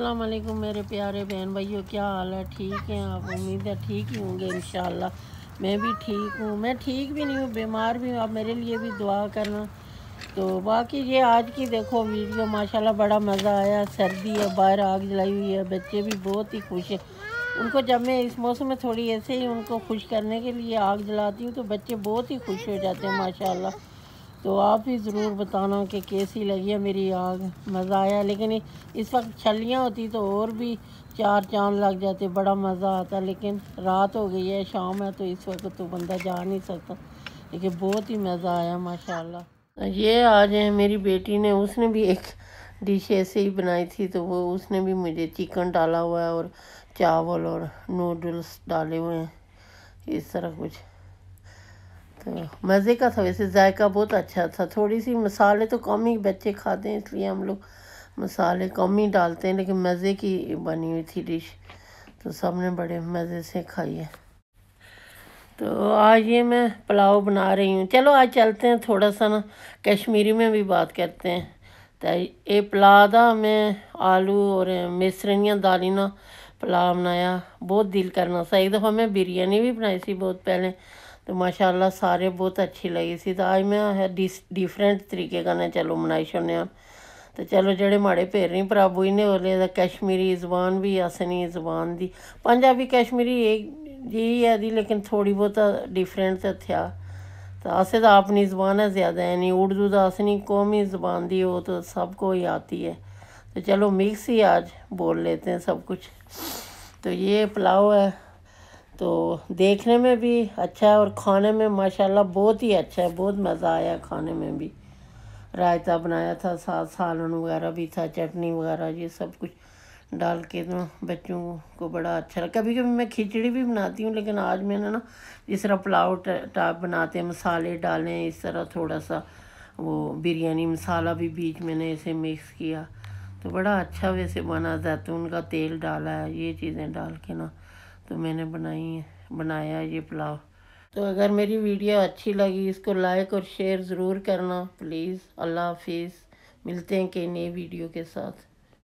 वालेकुम मेरे प्यारे बहन भाइयों, क्या हाल है? ठीक हैं आप? उम्मीद है ठीक ही होंगे इन मैं भी ठीक हूँ। मैं ठीक भी नहीं हूँ, बीमार भी हूँ। आप मेरे लिए भी दुआ करना। तो बाकी ये आज की देखो वीडियो, माशाल्लाह बड़ा मज़ा आया। सर्दी है, बाहर आग जलाई हुई है, बच्चे भी बहुत ही खुश हैं। उनको जब मैं इस मौसम में थोड़ी ऐसे ही उनको खुश करने के लिए आग जलाती हूँ तो बच्चे बहुत ही खुश हो जाते हैं, माशाल्लाह। तो आप ही ज़रूर बताना कि कैसी लगी है मेरी आग। मज़ा आया, लेकिन इस वक्त छलियाँ होती तो और भी चार चाँद लग जाते, बड़ा मज़ा आता। लेकिन रात हो गई है, शाम है तो इस वक्त तो बंदा जा नहीं सकता। लेकिन बहुत ही मज़ा आया, माशाल्लाह। ये आज है मेरी बेटी ने, उसने भी एक डिश ऐसे ही बनाई थी तो वो, उसने भी मुझे चिकन डाला हुआ है और चावल और नूडल्स डाले हुए हैं। इस तरह कुछ। तो मज़े का था वैसे, जायका बहुत अच्छा था। थोड़ी सी मसाले तो कम ही बच्चे खाते हैं, इसलिए हम लोग मसाले कम ही डालते हैं, लेकिन मज़े की बनी हुई थी डिश। तो सबने बड़े मज़े से खाई है। तो आज ये मैं पुलाव बना रही हूँ। चलो आज चलते हैं थोड़ा सा ना कश्मीरी में भी बात करते हैं। तो ये पुलाव था मैं आलू और मिसरियाँ दाली ना पुलाव बनाया, बहुत दिल करना सा। एक दफ़ा मैं बिरयानी भी बनाई थी बहुत पहले। तो माशाल्लाह सारे बहुत अच्छी लगी सी। तो अज मैं डिफरेंट तरीके कन्नै चलो मनाई छोड़ने तो चलो जेह्ड़े माड़े पेर भेरें भ्राबू इ'नें बोले कश्मीरी जबान भी असनी जबान दी। पंजाबी कश्मीरी एक जी है दी, लेकिन थोड़ी बहुत डिफरेंट तो तो असें तो अपनी ज़बान है ज़्यादा है नहीं उर्दू तो असनी कौमी ज़बान दी वो तो सबको ही आती है। तो चलो मिक्स ही आज बोल लेते हैं सब कुछ। तो ये पुलाव है। तो देखने में भी अच्छा है और खाने में, माशाल्लाह, बहुत ही अच्छा है, बहुत मज़ा आया खाने में भी। रायता बनाया था साथ सालन वगैरह भी था, चटनी वगैरह, ये सब कुछ डाल के तो बच्चों को बड़ा अच्छा लगा। कभी कभी मैं खिचड़ी भी बनाती हूँ, लेकिन आज मैंने ना जिस तरह पुलाव टाइप बनाते हैं, मसाले डालें, इस तरह थोड़ा सा वो बिरयानी मसाला भी बीच मैंने इसे मिक्स किया। तो बड़ा अच्छा वैसे बना जैतून का तेल डाला है, ये चीज़ें डाल के ना तो मैंने बनाई, बनाया ये पुलाव। तो अगर मेरी वीडियो अच्छी लगी, इसको लाइक और शेयर ज़रूर करना प्लीज़ अल्लाह हाफिज़। मिलते हैं कई नई वीडियो के साथ।